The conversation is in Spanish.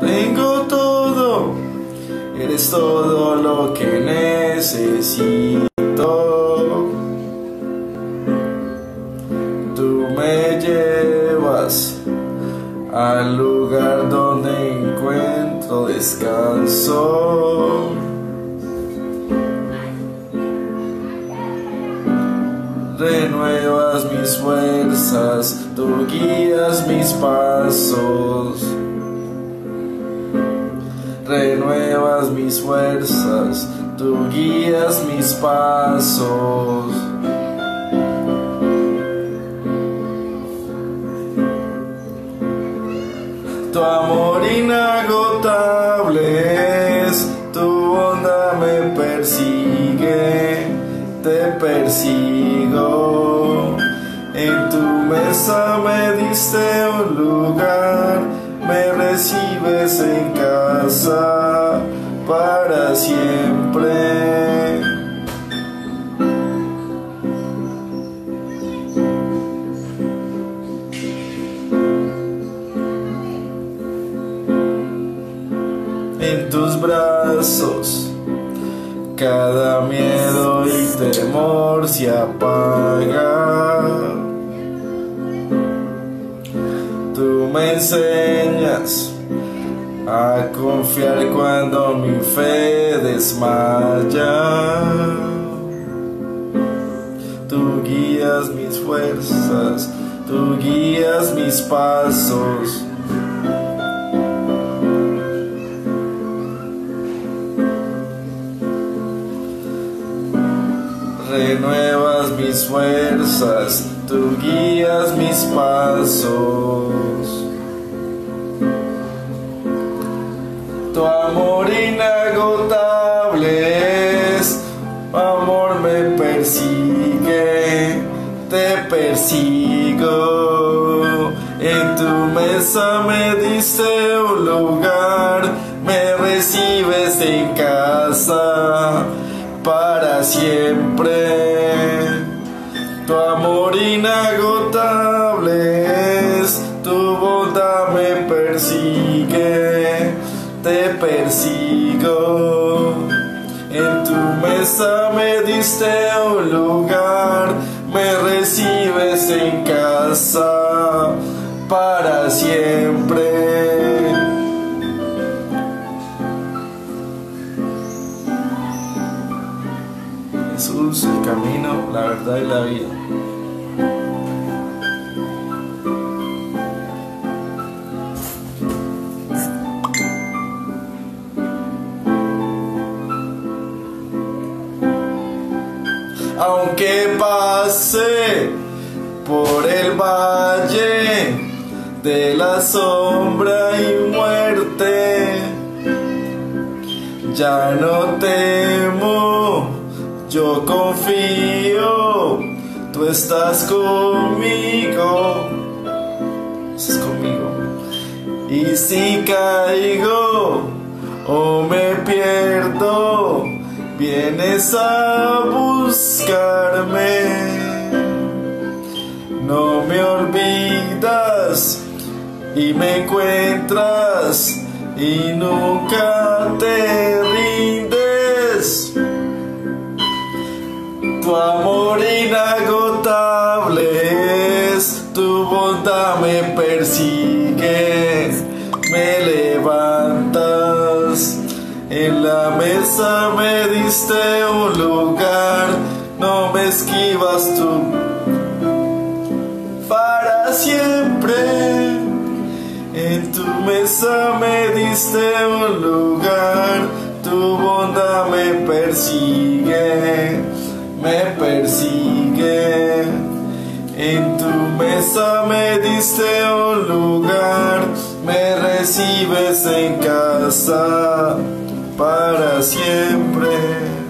Tengo todo, eres todo lo que necesito. Tú me llevas al lugar donde encuentro descanso. Renuevas mis fuerzas, tú guías mis pasos. Renuevas mis fuerzas, tú guías mis pasos. Tu amor inagotable es, tu onda me persigue, te persigo. Diste un lugar, me recibes en casa para siempre. en tus brazos. Cada miedo y temor se apaga. Tú me enseñas a confiar cuando mi fe desmaya. Tú guías mis fuerzas, tú guías mis pasos. Mis fuerzas, tú guías mis pasos. Tu amor inagotable es, amor me persigue, te persigo. En tu mesa me diste un lugar, me recibes en casa para siempre. Tu amor inagotable es, tu bondad me persigue, te persigo. En tu mesa me diste un lugar, me recibes en casa para siempre. Jesús, el camino, la verdad y la vida. Aunque pase por el valle de la sombra y muerte, ya no temo yo confío, tú estás conmigo, estás conmigo. Y si caigo o me pierdo, vienes a buscarme. No me olvidas y me encuentras y nunca te rindes. Me levantas. En la mesa me diste un lugar, no me esquivas tú para siempre. En tu mesa me diste un lugar, tu bondad me persigue me persigue. En tu mesa me diste un lugar, me recibes en casa para siempre.